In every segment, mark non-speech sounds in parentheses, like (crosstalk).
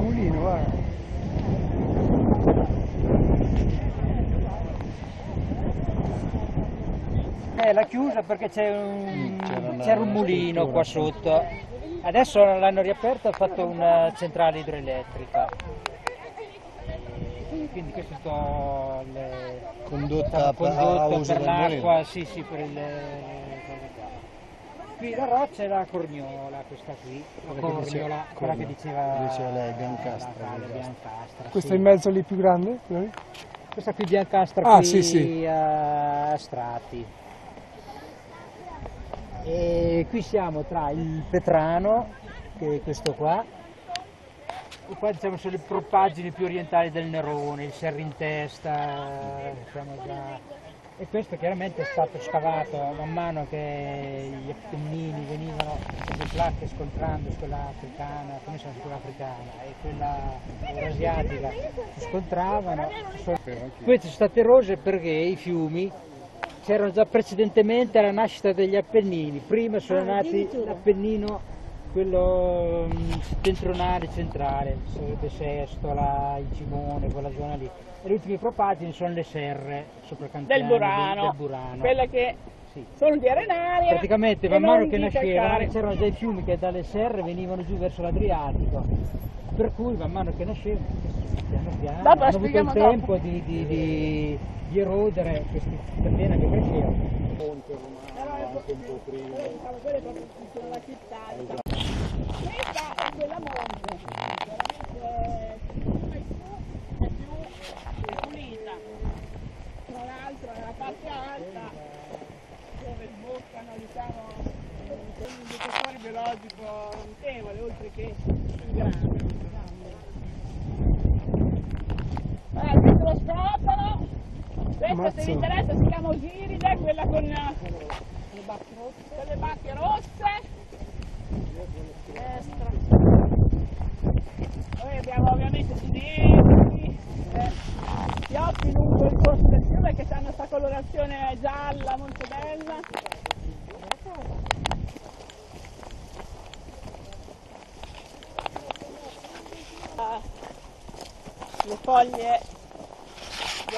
Mulino, guarda. Eh, l'ha chiusa perché c'è un, c'era un una mulino qua sotto. Adesso l'hanno riaperta e ha fatto una centrale idroelettrica. Quindi questo è tutto il Condotta a, condotto a uso per l'acqua, sì sì, per il Qui la roccia è la corniola, questa qui, la Quella che diceva- corniola, quella che diceva, Diceva lei, biancastra, la Valle biancastra. biancastra, Questa sì. in mezzo lì più grande? Questa qui biancastra Ah, qui sì, sì. a strati. E qui siamo tra il Petrano, che è questo qua, e poi diciamo sono le propaggini più orientali del Nerone, il Serri in Testa, siamo già... E questo chiaramente è stato scavato man mano che gli Appennini venivano, le placche scontrando quella africana, come sono quella africana e quella eurasiatica, si scontravano. Queste sono state rose perché i fiumi c'erano già precedentemente alla nascita degli Appennini, prima sono nati l'Appennino quello mm, settentrionale centrale, sarebbe Sestola, il Cimone, quella zona lì. E le ultime propagini sono le serre sopra Cantiano, del Burano, del Burano. quelle che Sì. sono di arenaria Praticamente man mano che nascevano c'erano dei fiumi che dalle serre venivano giù verso l'Adriatico, per cui man mano che nascevano, piano piano, Dopo la hanno avuto il tempo di, di- di- di erodere questi terreni che. Diciamo, quelle proprio sono la città. diciamo. Questa è quella monte, veramente è più pulita. Tra l'altro nella parte alta dove sboccano diciamo un indicatore biologico notevole oltre che sui grandi. Questa se Ammazza. vi interessa si chiama Osiride, quella con con le bacche rosse. Destra. Poi abbiamo ovviamente sinistra, eh, pioppi lungo il corso del fiume che hanno questa colorazione gialla molto bella. Ah, Le foglie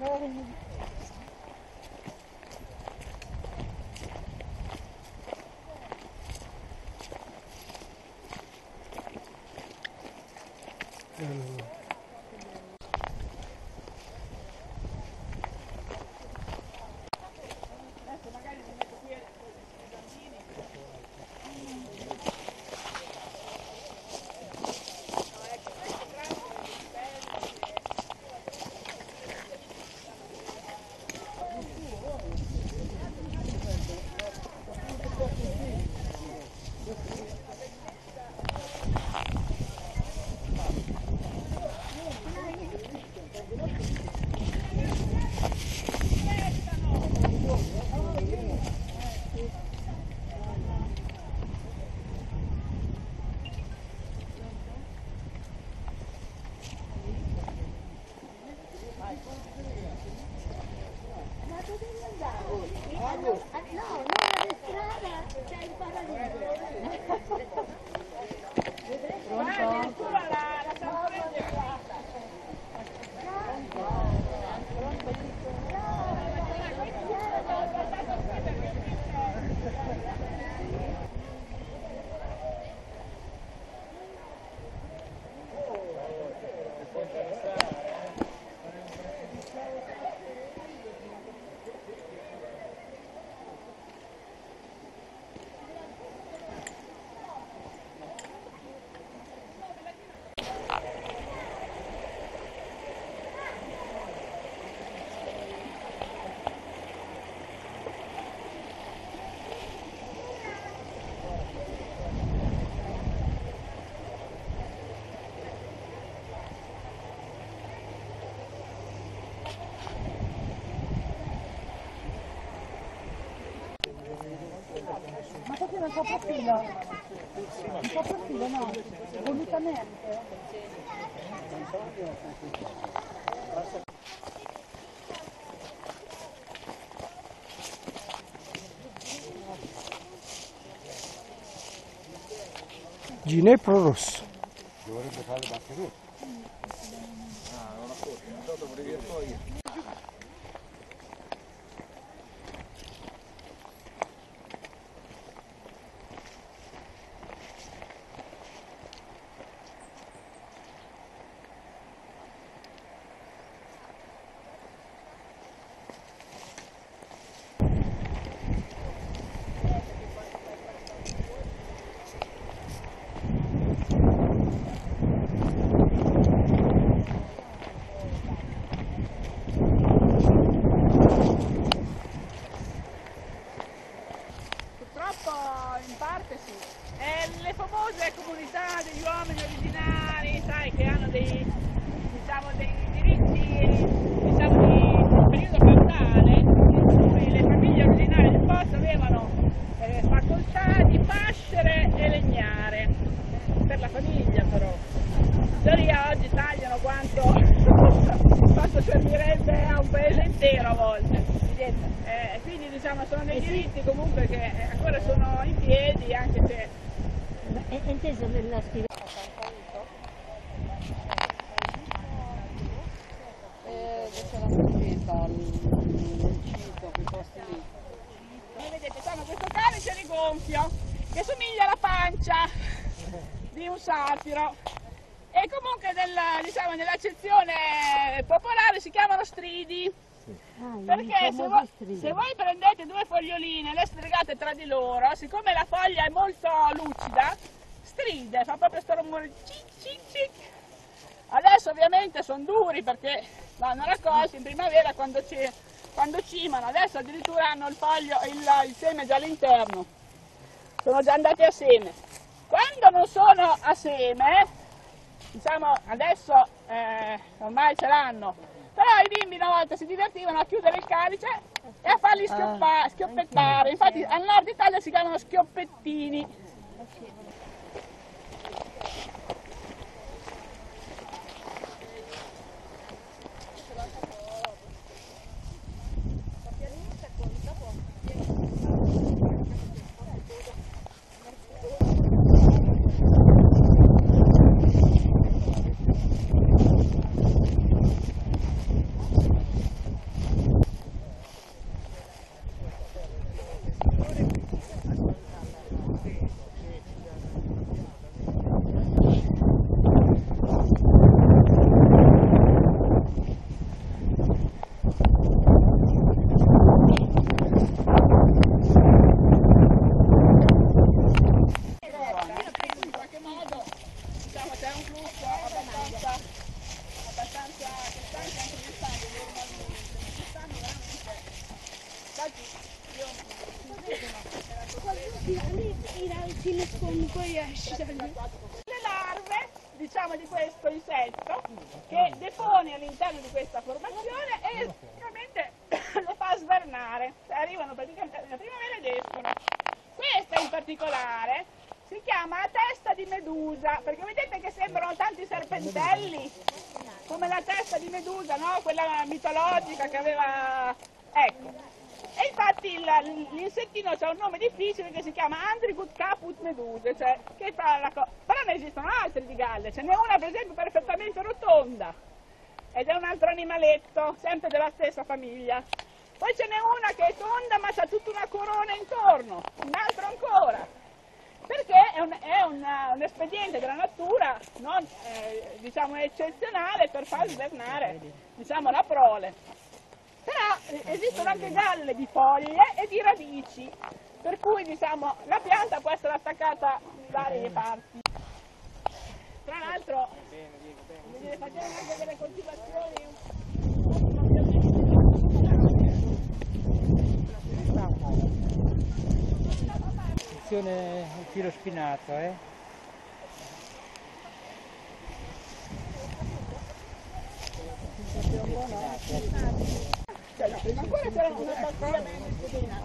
Oh, po' profilo. Un po' profilo, no? Volutamente. Ginepro rosso. Purtroppo in parte sì. E le famose comunità degli uomini originari, sai, che hanno dei, diciamo, dei diritti diciamo, di periodo feudale, in cui le famiglie originarie del posto avevano eh, facoltà di pascere e legnare, per la famiglia però. In teoria oggi tagliano quanto, quanto servirebbe a un paese intero a volte. Eh, quindi diciamo sono dei diritti comunque che eh, ancora sono in piedi anche se È inteso nella scritta. Eh, c'è il cito, quei posti lì. come vedete sono questo calice rigonfio che somiglia alla pancia di un satiro e comunque nella, diciamo, nell'accezione popolare si chiamano stridi perché se voi, se voi prendete due foglioline e le stregate tra di loro, siccome la foglia è molto lucida, stride, fa proprio questo rumore cic cic cic. Adesso ovviamente sono duri perché vanno raccolti in primavera quando, quando cimano, adesso addirittura hanno il foglio, il, il seme già all'interno, sono già andati a seme. Quando non sono a seme, diciamo adesso eh, ormai ce l'hanno, però i bimbi una volta si divertivano a chiudere il calice e a farli schioppa- schioppettare, infatti al nord Italia si chiamano schioppettini. in qualche modo diciamo c'è un flusso abbastanza abbastanza costante anche d'estate normalmente quest'anno veramente infatti io si nasconde, poi esce. Le larve diciamo di questo insetto che depone all'interno di questa formazione e praticamente (coughs) le fa svernare. Arrivano praticamente nella primavera ed escono. Questa in particolare si chiama la testa di medusa perché vedete che sembrano tanti serpentelli come la testa di medusa no? quella mitologica che aveva ecco e infatti l'insettino ha un nome difficile che si chiama Andrigut caput meduse, cioè che fa la co- però ne esistono altri di galle, ce n'è una per esempio perfettamente rotonda ed è un altro animaletto, sempre della stessa famiglia. Poi ce n'è una che è tonda ma ha tutta una corona intorno, un altro ancora, perché è un, è una- un espediente della natura non, eh, diciamo eccezionale per far svernare diciamo, la prole. Eh, esistono anche galle di foglie e di radici, per cui diciamo, la pianta può essere attaccata da varie parti. Tra l'altro, facendo anche delle coltivazioni Attenzione il filo spinato, eh. C'era una batteria bene sedina.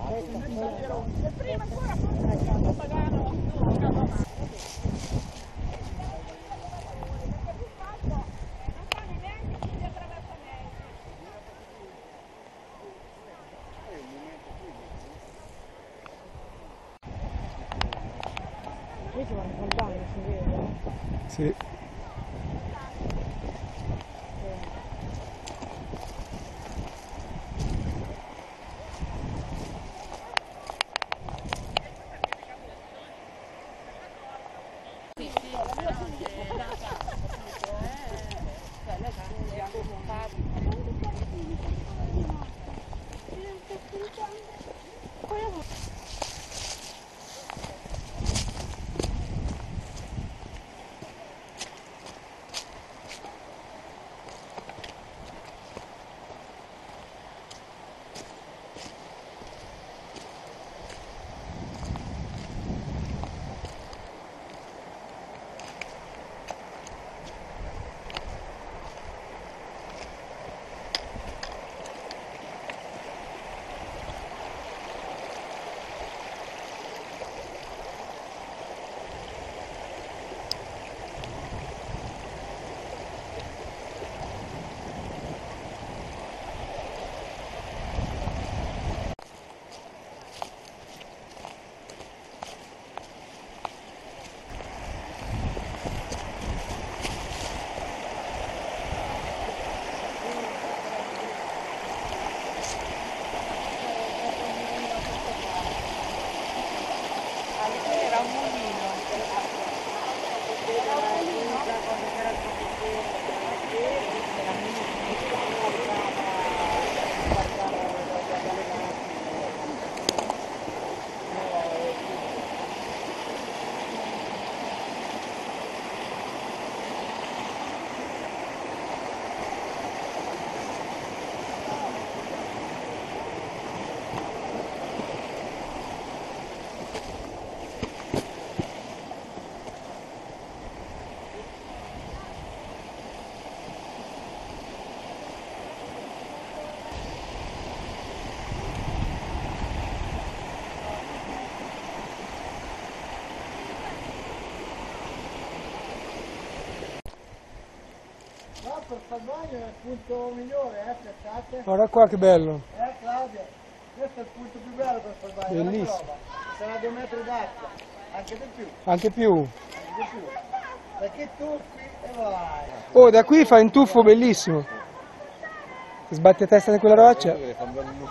E prima ancora forse pagavano per far bagno è il punto migliore, eh, piazzate. Guarda qua che bello. Eh, Claudia, questo è il punto più bello per far bagno. guarda che Bellissimo. Sarà due metri d'acqua, anche di più, Anche più. anche di più. Perché tuffi e vai. Oh, da qui fa un tuffo bellissimo. Sbatti a testa di quella roccia. No, Nicola, non lo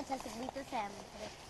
A noi prima ci ha seguito sempre.